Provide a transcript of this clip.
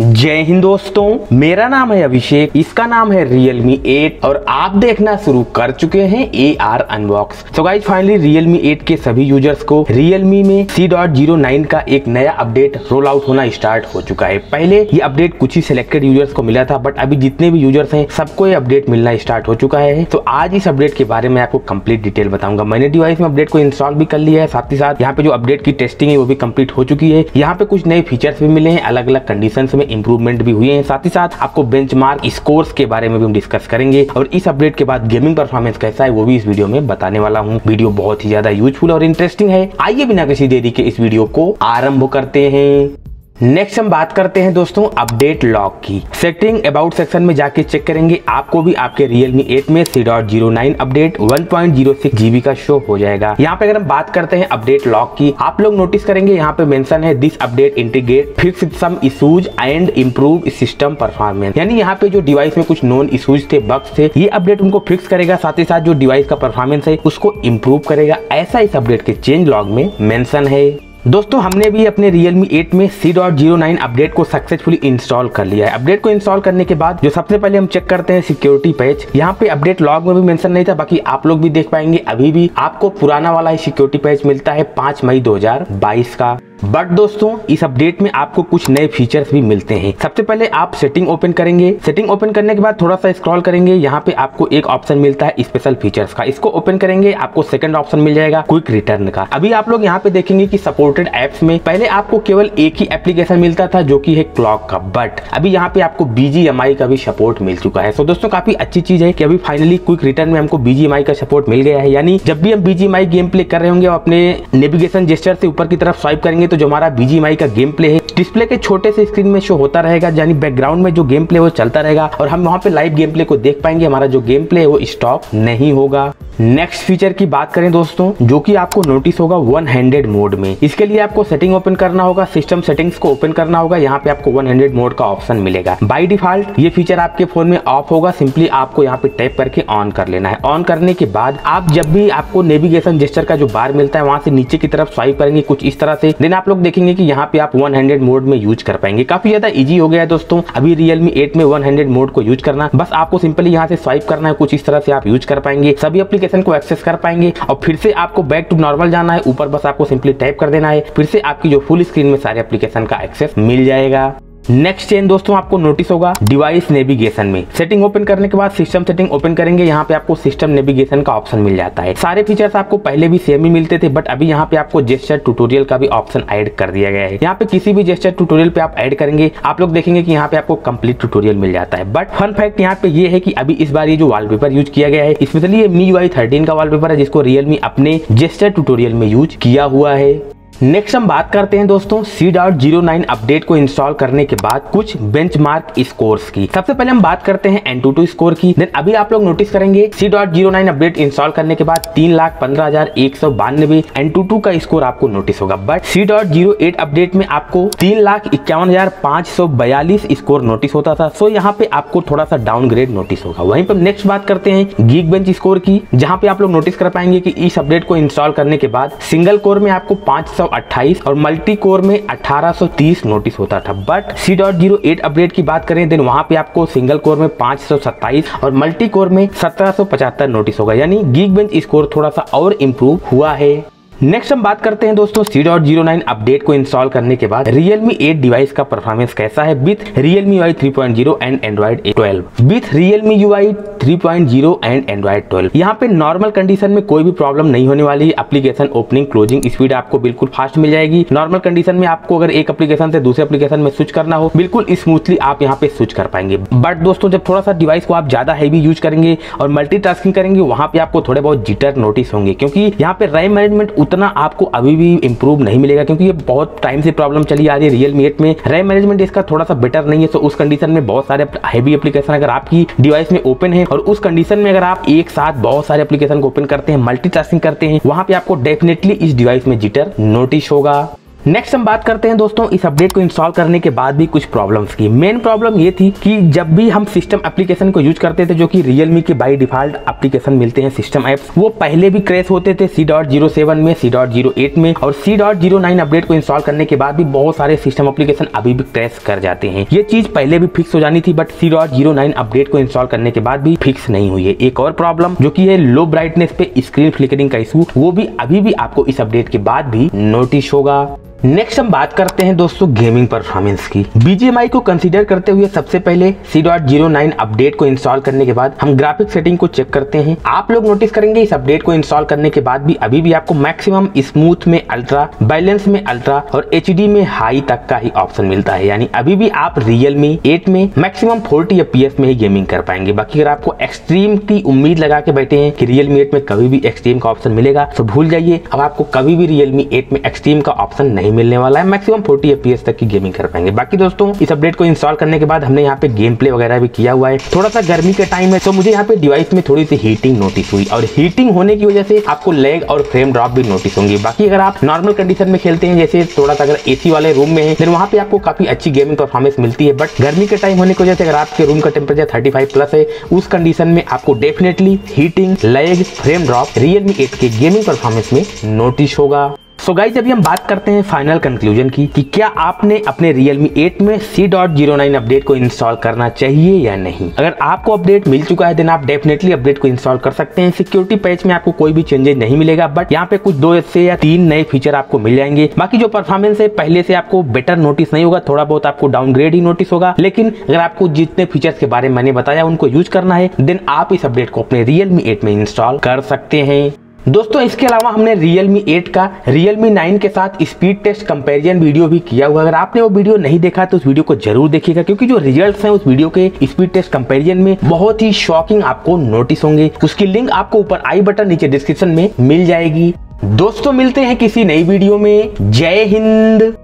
जय हिंद दोस्तों, मेरा नाम है अभिषेक, इसका नाम है Realme 8 और आप देखना शुरू कर चुके हैं ए आर अनबॉक्स तो गाइज़ फाइनली Realme 8 के सभी यूज़र्स को Realme में C.09 का एक नया अपडेट रोल आउट होना स्टार्ट हो चुका है। पहले ये अपडेट कुछ ही सिलेक्टेड यूज़र्स को मिला था बट अभी जितने भी यूज़र्स हैं, सबको ये अपडेट मिलना स्टार्ट हो चुका है। तो आज इस अपडेट के बारे में आपको कंप्लीट डिटेल बताऊँगा। मैंने डिवाइस में अपडेट को इंस्टॉल भी कर लिया है, साथ ही साथ यहाँ पे जो अपडेट की टेस्टिंग है, वो भी कंप्लीट हो चुकी है। यहाँ पे कुछ नए फीचर्स भी मिले हैं अलग अलग कंडीशन में। इंप्रूवमेंट भी हुए हैं। साथ ही साथ आपको बेंचमार्क स्कोर्स के बारे में भी हम डिस्कस करेंगे। और इस अपडेट के बाद गेमिंग परफॉर्मेंस कैसा है, वो भी इस वीडियो में बताने वाला हूँ। वीडियो बहुत ही ज़्यादा यूजफुल और इंटरेस्टिंग है। आइए बिना किसी देरी के इस वीडियो को आरंभ करते हैं। नेक्स्ट हम बात करते हैं दोस्तों अपडेट लॉक की। सेटिंग अबाउट सेक्शन में जाके चेक करेंगे। आपको भी आपके Realme 8 में C.09 अपडेट 1.06 जीबी का शो हो जाएगा। यहाँ पे अगर हम बात करते हैं अपडेट लॉक की, आप लोग नोटिस करेंगे यहाँ पे मेंशन है this update integrate fix some issues and improve system performance यानी यहाँ पे जो डिवाइस में कुछ नॉन इशूज थे बग्स थे, ये अपडेट उनको फिक्स करेगा। साथ ही साथ जो डिवाइस का परफॉर्मेंस है, उसको इम्प्रूव करेगा। ऐसा इस अपडेट के चेंज लॉग में मेंशन है। दोस्तों, हमने भी अपने Realme 8 में C.09 अपडेट को सक्सेसफुली इंस्टॉल कर लिया है। अपडेट को इंस्टॉल करने के बाद, जो सबसे पहले हम चेक करते हैं सिक्योरिटी पेज यहाँ पे अपडेट लॉग में भी मेंशन नहीं था, बाकी आप लोग भी देख पाएँगे। अभी भी आपको पुराना वाला ही सिक्योरिटी पेज मिलता है पाँच मई 2022 का। बट दोस्तों, इस अपडेट में आपको कुछ नए फीचर्स भी मिलते हैं। सबसे पहले आप सेटिंग ओपन करेंगे। सेटिंग ओपन करने के बाद थोड़ा सा स्क्रॉल करेंगे। यहाँ पे आपको एक ऑप्शन मिलता है स्पेशल फीचर्स का। इसको ओपन करेंगे, आपको सेकंड ऑप्शन मिल जाएगा क्विक रिटर्न का। अभी आप लोग यहाँ पे देखेंगे कि सपोर्टेड एप्स में पहले आपको केवल एक ही एप्लीकेशन मिलता था, जो की है क्लॉक का। बट अभी यहाँ पे आपको बीजीएमआई का भी सपोर्ट मिल चुका है। सो दोस्तों, काफ़ी अच्छी चीज़ है की अभी फाइनली क्विक रिटर्न में हमको बीजीएमआई का सपोर्ट मिल गया है। यानी जब भी हम बीजीएमआई गेम प्ले कर रहे होंगे अपने नेविगेशन जेस्टर से ऊपर की तरफ़ स्वाइप करेंगे तो जो हमारा बीजीएमआई का गेम प्ले है डिस्प्ले के छोटे से स्क्रीन में शो होता रहेगा, यानी बैकग्राउंड में जो गेम प्ले वो चलता रहेगा, और हम वहाँ पे लाइव गेम प्ले को देख पाएँगे, हमारा जो गेम प्ले है वो स्टॉप नहीं होगा। नेक्स्ट फीचर की बात करें दोस्तों, जो कि आपको नोटिस होगा वन हैंडेड मोड में। इसके लिए आपको सेटिंग ओपन करना होगा सिस्टम सेटिंग्स को ओपन करना होगा, यहाँ पे आपको वन हैंडेड मोड का ऑप्शन मिलेगा। बाय डिफ़ॉल्ट ये फीचर आपके फ़ोन में ऑफ़ होगा सिंपली आपको यहाँ पे टैप करके ऑन कर लेना है। ऑन करने के बाद आप जब भी आपको नेविगेशन जेस्टर का जो बार मिलता है, वहाँ से नीचे की तरफ़ स्वाइप करेंगे, कुछ इस तरह से देन आप लोग देखेंगे कि यहाँ पे आप वन हैंडेड मोड में यूज़ कर पाएँगे। काफ़ी ज़्यादा इजी हो गया है दोस्तों। अभी रियलमी एट में वन हैंडेड मोड को यूज़ करना। बस आपको सिंपली यहाँ से स्वाइप करना है। कुछ इस तरह से आप यूज़ कर पाएँगे। सभी एप्लीकेशन को एक्सेस कर पाएँगे। और फिर से आपको बैक टू नॉर्मल जाना है। ऊपर बस आपको सिंपली टाइप कर देना है। फिर से आपकी जो फुल स्क्रीन में सारे एप्लीकेशन का एक्सेस मिल जाएगा। नेक्स्ट चेंज दोस्तों, आपको नोटिस होगा डिवाइस नेविगेशन में। सेटिंग ओपन करने के बाद सिस्टम सेटिंग ओपन करेंगे। यहाँ पे आपको सिस्टम नेविगेशन का ऑप्शन मिल जाता है। सारे फीचर्स आपको पहले भी सेम ही मिलते थे बट अभी यहाँ पे आपको जेस्टर ट्यूटोरियल का भी ऑप्शन ऐड कर दिया गया है। यहाँ पे किसी भी जेस्टर ट्यूटोरियल पे आप ऐड करेंगे, आप लोग देखेंगे कि यहाँ पे आपको कंप्लीट ट्यूटोरियल मिल जाता है। बट फन फैक्ट यहाँ पे ये है कि अभी इस बार ये जो वॉलपेपर यूज़ किया गया है स्पेशली ये मी वाई थर्टीन का वॉलपेपर है, जिसको रियलमी अपने जेस्टर ट्यूटोरियल में यूज़ किया हुआ है। नेक्स्ट हम बात करते हैं दोस्तों C dot zero nine update को इंस्टॉल करने के बाद कुछ बेंचमार्क स्कोर्स की। सबसे पहले हम बात करते हैं एन टू टू स्कोर की। देन अभी आप लोग नोटिस करेंगे C dot zero nine update install करने के बाद तीन लाख पंद्रह हज़ार एक सौ बानवे एन टू का स्कोर आपको नोटिस होगा। But C dot zero eight update में आपको तीन लाख इक्यावन हज़ार पाँच सौ बयालीस स्कोर नोटिस होता था। सो यहाँ पे आपको थोड़ा सा डाउनग्रेड नोटिस होगा। वहीं पर नेक्स्ट बात करते हैं गीक बेंच स्कोर की, जहाँ पे आप लोग नोटिस कर पाएँगे की इस अपडेट को इंस्टॉल करने के बाद सिंगल कोर में आपको पाँच 528 और मल्टी कोर में 1830 नोटिस होता था। But C dot zero eight update की बात करें देन वहाँ पे आपको सिंगल कोर में 527 और मल्टी कोर में 1775 नोटिस होगा। यानी गीक बेंच स्कोर थोड़ा सा और इम्प्रूव हुआ है। नेक्स्ट हम बात करते हैं दोस्तों C dot zero nine update को इंस्टॉल करने के बाद Realme 8 डिवाइस का परफॉर्मेंस कैसा है with Realme UI 3.0 and Android 12 with Realme UI 3.0 and Android 12 यहाँ पे नॉर्मल कंडीशन में कोई भी प्रॉब्लम नहीं होने वाली एप्लीकेशन ओपनिंग क्लोजिंग स्पीड आपको बिल्कुल फास्ट मिल जाएगी। नॉर्मल कंडीशन में आपको अगर एक एप्लीकेशन से दूसरे एप्लीकेशन में स्विच करना हो, बिल्कुल स्मूथली आप यहाँ पे स्विच कर पाएँगे। बट दोस्तों जब थोड़ा सा डिवाइस को आप ज़्यादा हैवी यूज़ करेंगे और मल्टी करेंगे, वहाँ पे आपको थोड़े बहुत जिटर नोटिस होंगे, क्योंकि यहाँ पे रैम मैनेजमेंट उतना आपको अभी भी इंप्रूव नहीं मिलेगा, क्योंकि ये बहुत टाइम से प्रॉब्लम चली आ रही है रियल मी एट में। रैम मैनेजमेंट इसका थोड़ा सा बेटर नहीं है तो उस कंडीशन में बहुत सारे हैवी एप्लीकेशन अगर आपकी डिवाइस में ओपन है, और उस कंडीशन में अगर आप एक साथ बहुत सारे एप्लीकेशन को ओपन करते हैं मल्टी करते हैं, वहाँ पे आपको डेफिनेटली इस डिवाइस में जिटर नोटिस होगा। नेक्स्ट हम बात करते हैं दोस्तों इस अपडेट को इंस्टॉल करने के बाद भी कुछ प्रॉब्लम्स की। मेन प्रॉब्लम ये थी कि जब भी हम सिस्टम एप्लीकेशन को यूज़ करते थे, जो कि रियलमी के बाई डिफ़ॉल्ट एप्लीकेशन मिलते हैं सिस्टम एप्स वो पहले भी क्रैश होते थे सी डॉट ज़ीरो सेवन में सी डॉट ज़ीरो एट में और C dot zero nine update को इंस्टॉल करने के बाद भी बहुत सारे सिस्टम एप्लीकेशन अभी भी क्रैश कर जाते हैं। ये चीज़ पहले भी फिक्स हो जानी थी but C dot zero nine update को इंस्टॉल करने के बाद भी फिक्स नहीं हुई है। एक और प्रॉब्लम जो की है लो ब्राइटनेस पे स्क्रीन फ्लिकरिंग का इशू वो भी अभी भी आपको इस अपडेट के बाद भी नोटिस होगा। नेक्स्ट हम बात करते हैं दोस्तों गेमिंग परफॉर्मेंस की। बीजेएमआई को कंसीडर करते हुए सबसे पहले C dot zero nine update को इंस्टॉल करने के बाद हम ग्राफिक सेटिंग को चेक करते हैं। आप लोग नोटिस करेंगे इस अपडेट को इंस्टॉल करने के बाद भी अभी भी आपको मैक्सिमम स्मूथ में अल्ट्रा बैलेंस में अल्ट्रा और एचडी में हाई तक का ही ऑप्शन मिलता है। यानी अभी भी आप रियलमी एट में मैक्सिमम फोर्टी एफ़ में ही गेमिंग कर पाएँगे। बाकी अगर आपको एक्सट्रीम की उम्मीद लगा के बैठे हैं कि रियलमी एट में कभी भी एक्सट्रीम का ऑप्शन मिलेगा तो भूल जाइए। अब आपको कभी भी रियलमी एट में एक्सट्रीम का ऑप्शन नहीं मिलने वाला है। मैक्सिमम फोर्टी एफ़ तक की गेमिंग कर पाएँगे। बाकी दोस्तों, इस अपडेट को इंस्टॉल करने के बाद हमने यहाँ पे गेम प्ले वगैरह भी किया हुआ है। थोड़ा सा गर्मी का टाइम है तो मुझे यहाँ पे डिवाइस में थोड़ी सी हीटिंग नोटिस हुई और हीटिंग होने की वजह से आपको लेग और फ्रेम ड्रॉप भी नोटिस होंगे। बाकी अगर आप नॉर्मल कंडीशन में खेलते हैं, जैसे थोड़ा सा अगर एसी वाले रूम में है वहाँ पे आपको काफ़ी अच्छी गेमिंग परफॉर्मेंस मिलती है। बट गर्मी के टाइम होने की वजह से अगर आपके रूम का टेम्परेचर थर्टी प्लस है, उस कंडीशन में आपको definitely heating lag frame drop Realme eight के गेमिंग परफॉर्मेंस में नोटिस होगा। सो गाइज़ अभी हम बात करते हैं फाइनल कंक्लूजन की कि क्या आपने अपने Realme 8 में C dot zero nine update को इंस्टॉल करना चाहिए या नहीं? अगर आपको अपडेट मिल चुका है देन आप डेफिनेटली अपडेट को इंस्टॉल कर सकते हैं। सिक्योरिटी पैच में आपको कोई भी चेंजेस नहीं मिलेगा बट यहाँ पे कुछ दो से या तीन नए फीचर आपको मिल जाएँगे। बाकी जो परफॉर्मेंस है, पहले से आपको बेटर नोटिस नहीं होगा, थोड़ा बहुत आपको डाउनग्रेड ही नोटिस होगा। लेकिन अगर आपको जितने फीचर्स के बारे में मैंने बताया, उनको यूज़ करना है देन आप इस अपडेट को अपने रियलमी एट में इंस्टॉल कर सकते हैं। दोस्तों, इसके अलावा हमने Realme 8 का, Realme 9 के साथ स्पीड टेस्ट कंपैरिजन वीडियो भी किया हुआ अगर आपने वो वीडियो नहीं देखा तो उस वीडियो को ज़रूर देखिएगा, क्योंकि जो रिजल्ट्स हैं उस वीडियो के स्पीड टेस्ट कंपैरिजन में बहुत ही शॉकिंग आपको नोटिस होंगे। उसकी लिंक आपको ऊपर आई बटन नीचे डिस्क्रिप्शन में मिल जाएगी। दोस्तों, मिलते हैं किसी नई वीडियो में। जय हिंद।